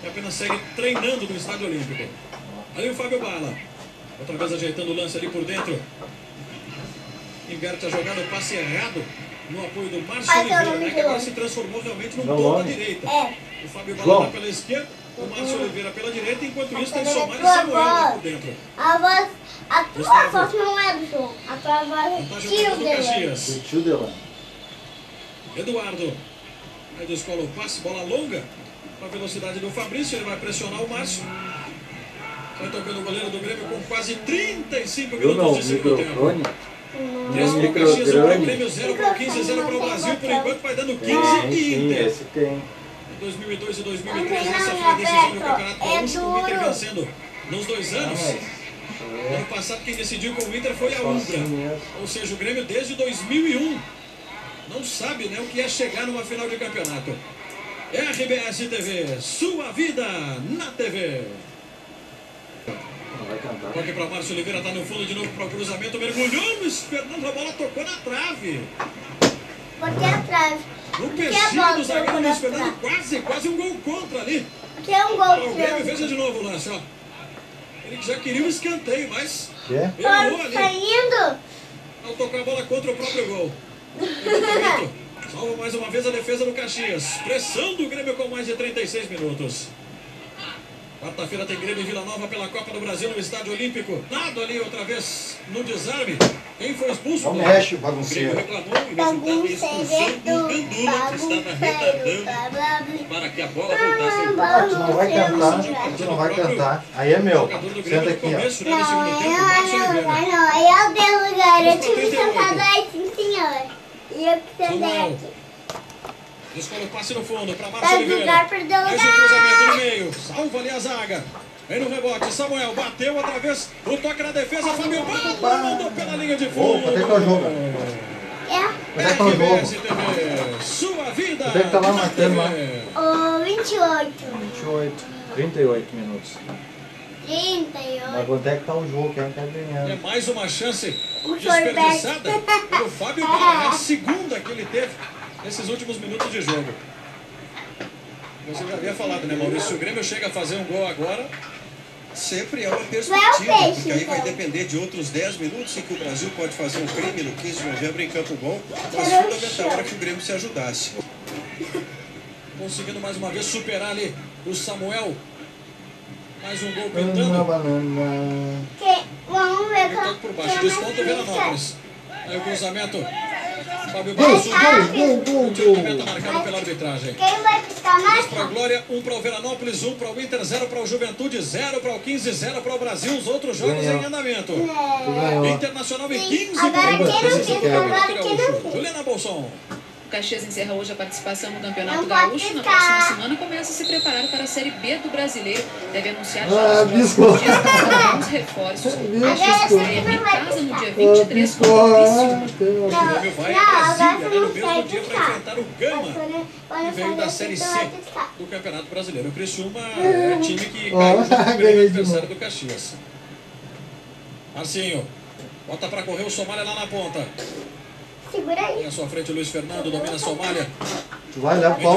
que apenas segue treinando no Estádio Olímpico. Ali o Fábio Bala. Outra vez ajeitando o lance ali por dentro. Inverte a jogada, o passe errado no apoio do Márcio Oliveira, né, que agora se transformou realmente num ponta longe. direita. É. O Fábio Bala João. tá pela esquerda, o Márcio Oliveira pela direita, enquanto isso tem Somália e Samuel por dentro. A voz. A tua voz não é do João. A tua voz é tio do tio dela. Eduardo. Aí descola o passe, bola longa. Para a velocidade do Fabrício, ele vai pressionar o Márcio. Sai tocando o goleiro do Grêmio com quase 35 Viu minutos meu de segundo tempo. microfone? 3 para o Caxias, 1 para o. Grêmio, 0 para o 15, 0 para o Brasil. Por enquanto vai dando 15 Tem, e sim, Inter. esse tem. Em 2002 e 2013, Não, essa não, foi a decisão do Campeonato é Gaúcho, com o Inter duro. vencendo nos dois anos. É, Ano passado quem decidiu com o Inter foi a assim Umbra. Ou seja, o Grêmio desde 2001 não sabe né, o que é chegar numa final de campeonato. RBS TV, sua vida na TV. Toque para Márcio Oliveira, tá no fundo de novo para o cruzamento, mergulhou, Luiz Fernando, a bola tocou na trave. Porque é atrás. No Que a peixinho do zagueiro Luiz na Fernando, trave? quase, quase um gol contra ali. Porque é um O gol Grêmio que veja de novo o lance, ó. Ele já queria um escanteio, mas Quer? errou Tá ali. saindo. ao tocar a bola contra o próprio gol. Salva mais uma vez a defesa do Caxias. Pressão do Grêmio com mais de 36 minutos. Quarta-feira tem Grêmio e Vila Nova pela Copa do Brasil no Estádio Olímpico. Nado ali outra vez no desarme. Quem foi expulso? Não mexe, O Grêmio bagunceiro. reclamou e resultado a expulsão do Gandula, que estava retardando para que a bola voltasse em Ah, tu não vai cantar, tu não vai cantar. Aí é meu. Senta aqui, ó. né, Não, eu não, não, não. Eu dei lugar. Eu tive 38. sentado aí, sim, senhor. E eu que Samuel. aqui. O passe no fundo para Márcio Perde Oliveira. lugar, perdeu Mais um cruzamento no meio. Salva ali a zaga. Vem no rebote. Samuel bateu outra vez. O toque na defesa. Fábio Bala mandou pela linha de fundo. Quanto é que tá jogo? É. É que tá jogo? Sua vida. É que tá lá na marcando lá? TV. O 28. 28. 38 minutos. 38. Mas quanto é que tá o jogo? Quem tá É ganhando? mais uma chance O desperdiçada pelo Fábio Bala. É a segunda que ele teve nesses últimos minutos de jogo. Você já havia falado, né, Maurício? Se o Grêmio chega a fazer um gol agora, Sempre é uma é perspectiva, peixe, porque aí vai então. depender de outros 10 minutos em que o Brasil pode fazer um crime no 15 de novembro em Campo Bom, mas fundamental chão. era que o Grêmio se ajudasse. conseguindo mais uma vez superar ali o Samuel. Mais um gol pintando. banana. Que- Vamos ver qual toque por baixo. Desconto. Veranópolis. Aí o cruzamento. Fábio Basso. vai. Gol, gol, gol. marcado pela arbitragem. Quem vai piscar 3 mais? para a Glória, 1 para o Veranópolis, 1 para o Inter, 0 para o Juventude, 0 para o 15, 0 para o Brasil. Os outros jogos Ganhou. em andamento. É. ganhou. Internacional e Sim. 15 Agora para o quem não Brasil. fica, agora quem não fica. Juliana Bolson. O Caxias encerra hoje a participação no Campeonato Não Gaúcho. Na próxima semana começa a se preparar para a Série B do Brasileiro. Deve anunciar Ah, já nos bisco. próximos dias para alguns reforços. Estreia em casa no dia 23 contra o Criciúma. O Grêmio vai a Brasília né, no mesmo dia para enfrentar o Gama. Que veio da Série C do Campeonato Brasileiro. O Criciúma é time que caiu junto com o ganhei Grêmio de adversário do Caxias. Marcinho. Bota para correr o Somália lá na ponta. Segura aí. Tem à sua frente o Luiz Fernando, domina a Somália. Tu vai olhar qual